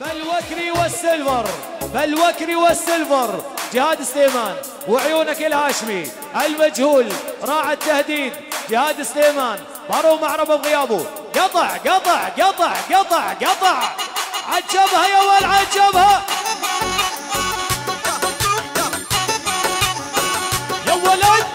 بالوكري والسيلفر بالوكري والسيلفر جهاد سليمان وعيونك الهاشمي المجهول راعى التهديد. جهاد سليمان بارو معربة بغيابه. قطع قطع قطع قطع قطع. عجبها يا ول عجبها. يا ولد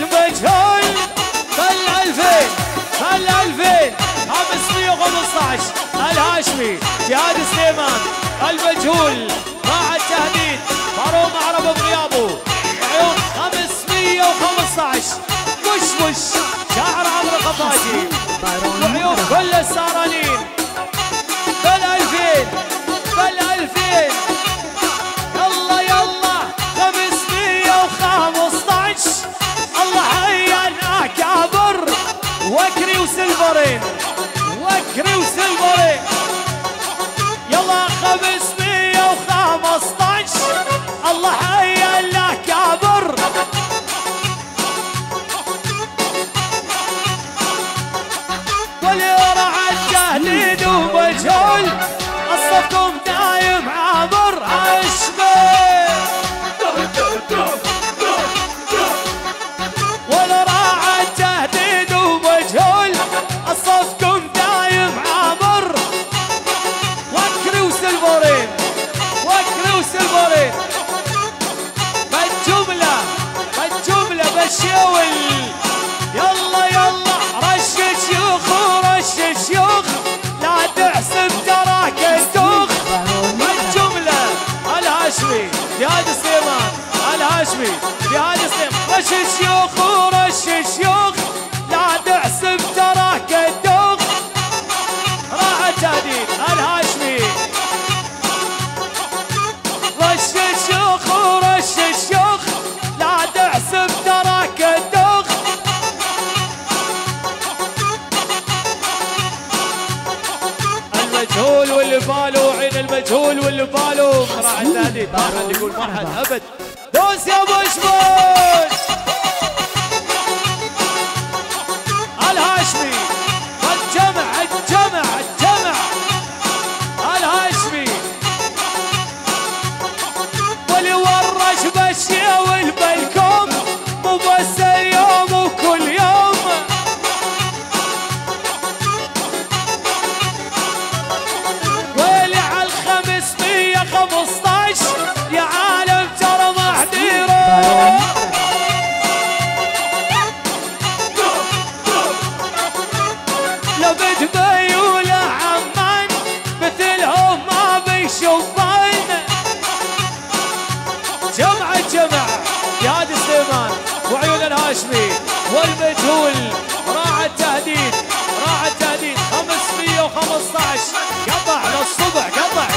خل ألفين خل ألفين. خمسمية وخمسطعش الهاشمي جهاد سليمان المجهول راعى التهديد. بارو معربة بغيابه عيون 515 وش وش شاعر عمرو قفاجي وعيون كل السهرانين. وكري وسلفرين وكري وسلفرين يلا 515 سليمان رش شيوخ ورش شيوخ لا تحسب تراك الدوخ راح التهديد الهاشمي. رش الشيوخ ورش الشيوخ لا تحسب تراك الدوخ المجهول واللي بالو عين المجهول واللي بالو راح التهديد ما حد يقول ما حد أبد. دوس يا الهاشمي الهاشمي والمجهول راعى التهديد. راعى التهديد. 515 قطع للصبح قطع قطع.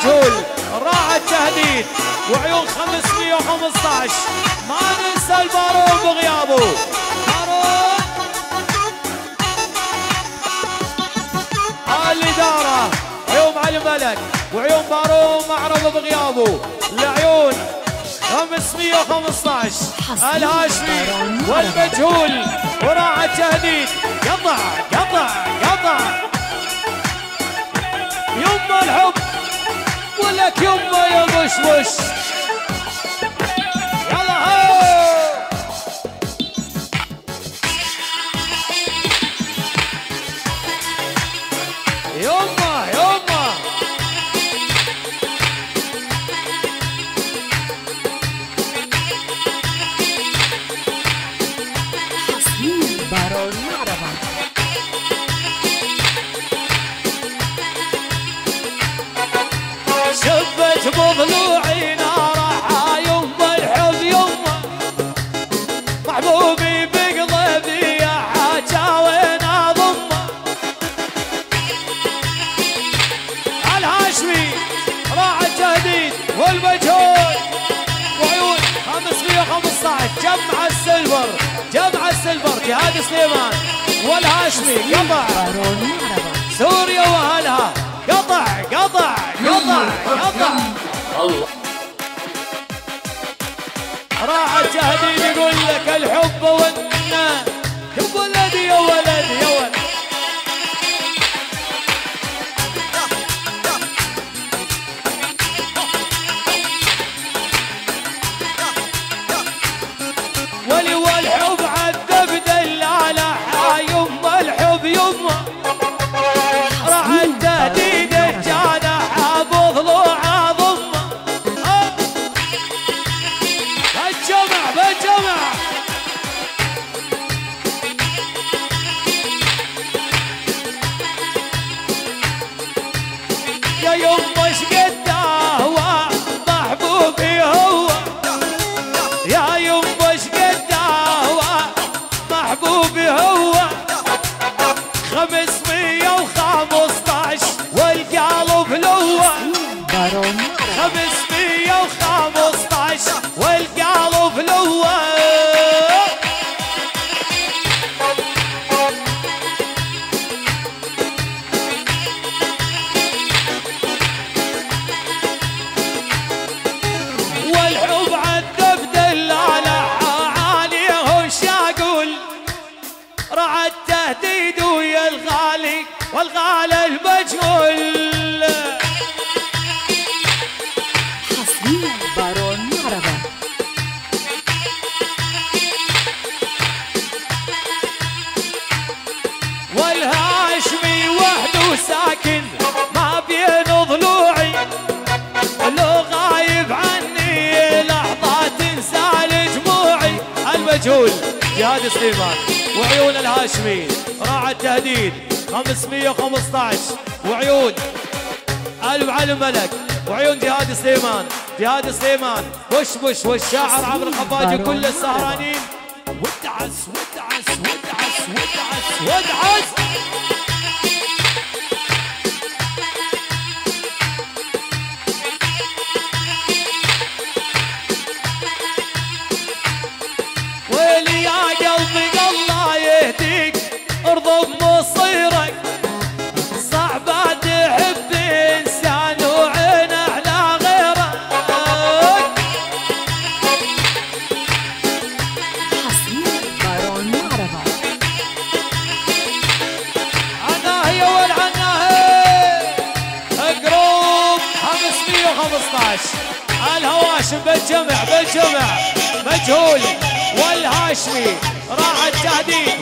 مجهول راح التهديد وعيون 515 ما ننسى البارون بغيابه. بارون. الإدارة. عيون علي ملك. وعيون بارون معرض بغيابه. لعيون 515 الهاشمي والمجهول وراعى التهديد قطع قطع قطع. يما الحب. ولك يما يا بشبش يلا هو يما يما الهاشمي راعي التهديد والمجهول وعيون. 515 جمع السلفر جمع السلفر جهاد سليمان. والهاشمي. قطع. سوريا وأهلها. قطع. قطع. قطع. قطع. راح التهديد يقول لك الحب والنا يا ولد يا ولد رعى التهديد ويا الغالي والغالي المجهول. بارون والهاشمي وحده ساكن ما بين ضلوعي. لو غايب عني جموعي المجهول جهاد سليمان. وعيون الهاشمي راعى التهديد 515 وعيون ألف على الملك وعيون جهاد سليمان جهاد سليمان. وش وش والشاعر عبد الخفاجي كل السهرانين. ودعس ودعس ودعس ودعس ودعس. ويلي ارضى بمصيرك. صعبة تحب إنسان وعين على غيرك حصريا بارون معربة عناهي والعناهي جروب 515 الهواشم بالجمع بالجمع مجهول. والهاشمي راح التهديد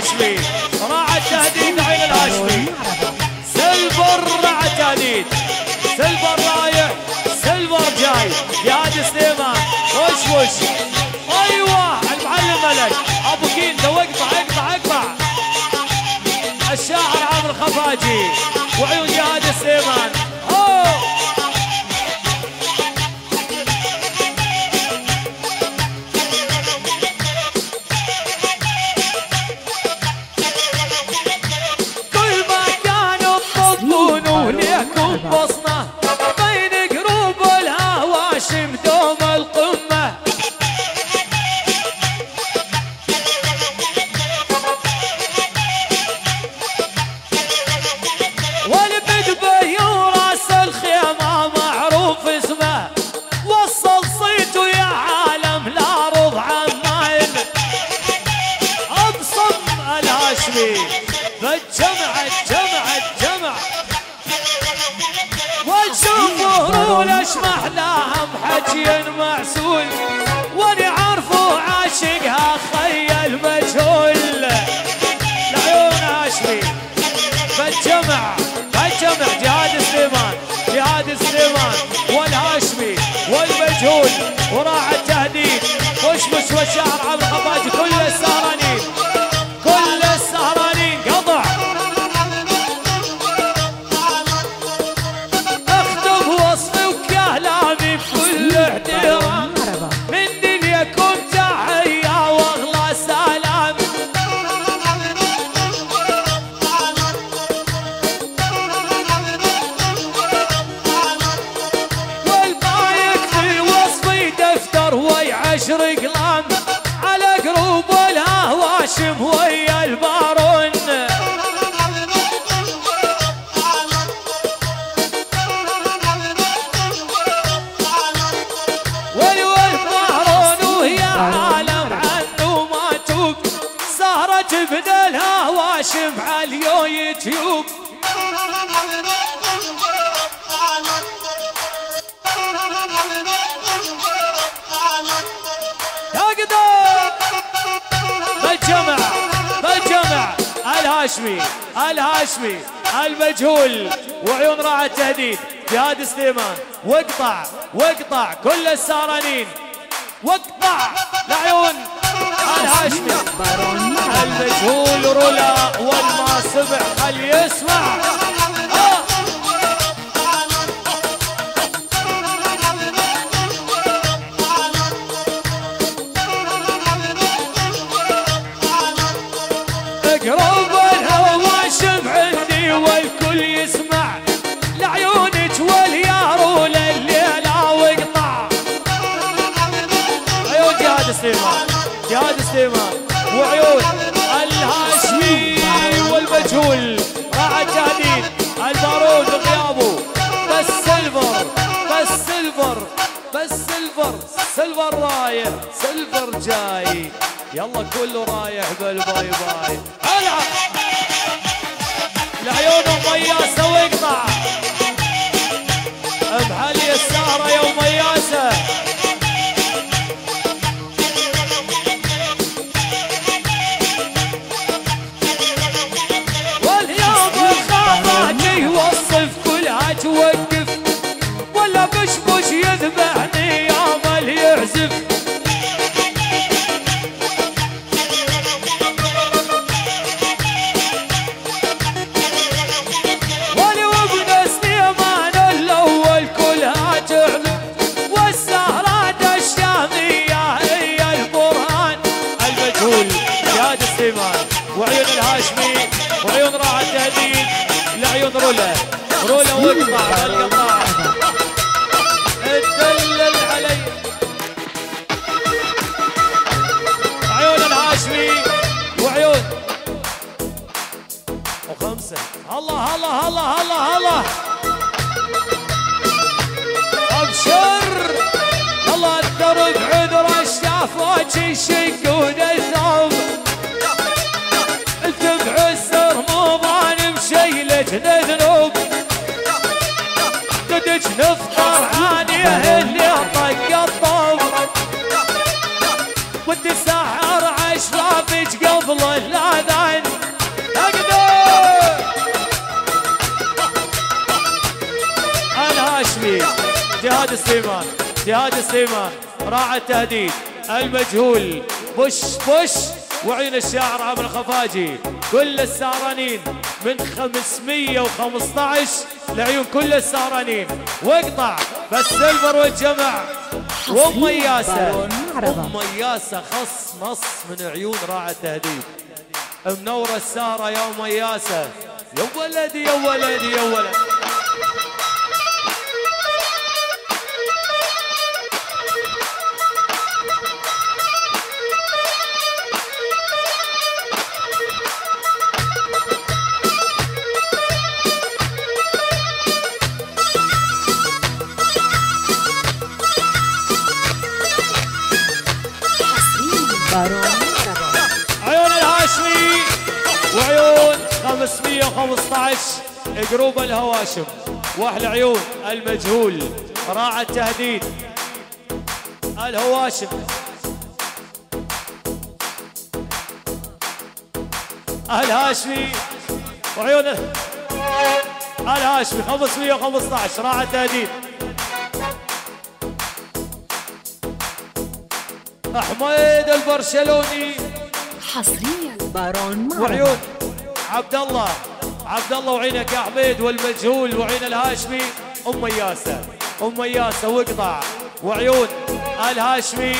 الهاشمي. راعى التهديد عين الهاشمي. سلفر راعى التهديد. سيلفر رايح سيلفر جاي جهاد سليمان وش وش. أيوه المعلم ملك. أبو كين تو اقطع اقطع اقطع الشاعر عامر خفاجي. وعيون الجمع والجمهور الاشمح لهم حكي معسول عارفه عاشقها خي واشم على اليوتيوب تقدر بالجمع بالجمع الهاشمي الهاشمي المجهول. وعيون راعي التهديد جهاد سليمان. واقطع واقطع كل السهرانين. واقطع لعيون الهاشمي. المجهول رولا والما سمع خل يسمع؟ بس سيلفر سيلفر رايح سيلفر جاي. يلا كله رايح بالباي باي العب العيون مياسه واقطع بحلي السهرة يا مياسه واليوم الخفاجي يوصف كلها توقف وخمسة الله الله الله الله الله أبشر. الله الدرب عذر الشافوك يشقون الثوب تبع جهاد سليمان راعى التهديد المجهول بش بش وعين الشاعر عامر الخفاجي. كل السهرانين من 515 لعيون كل السهرانين. واقطع بس سيلفر والجمع. وأم ياسه. أم ياسه خص نص من عيون راعي التهديد. منورة السارة يا أم ياسه يا ولدي يا ولدي يا ولد 515 جروب الهواشم واحلى عيون المجهول راعى التهديد الهواشم. الهاشمي. وعيون ال- الهاشمي 515 راعى التهديد. أحمد البرشلوني. حصريا. بارون وعيون عبد الله عبد الله وعينك يا حميد والمجهول وعين الهاشمي. أم ياسه أم ياسه واقطع وعيون الهاشمي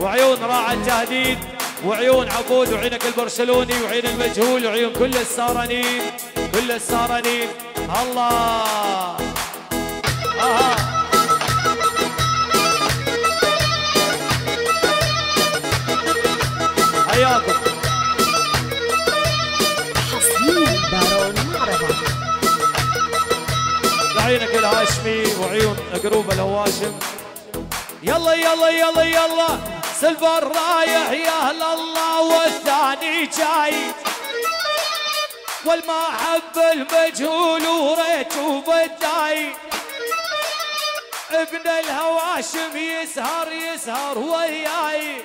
وعيون راعي التهديد. وعيون عبود وعينك البرشلوني وعين المجهول وعيون كل السارنين كل السارنين الله. آه. حياكم. لعينك الهاشمي وعيون قروب الهواشم. يلا يلا يلا يلا سلفر رايح يا أهل الله والثاني جاي. والمحب المجهول وريت وبداي. ابن الهواشم يسهر يسهر وياي.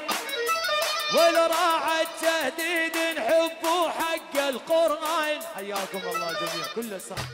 والراعى التهديد نحبه حق القرآن. حياكم الله جميعا. كل سنة